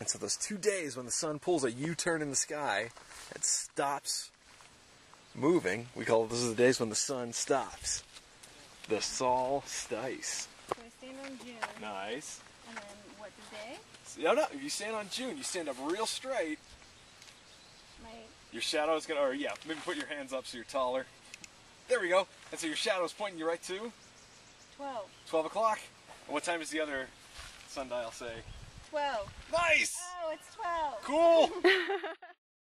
And so those two days when the sun pulls a U-turn in the sky, it stops moving. We call those the days when the sun stops. The solstice. So I stand on June, Nice. and then what the day? No, no. If you stand on June, you stand up real straight. My Your shadow is gonna, or yeah, maybe put your hands up so you're taller. There we go. And so your shadow is pointing you right to 12. 12 o'clock. And what time does the other sundial say? 12. Nice. Oh, it's 12. Cool.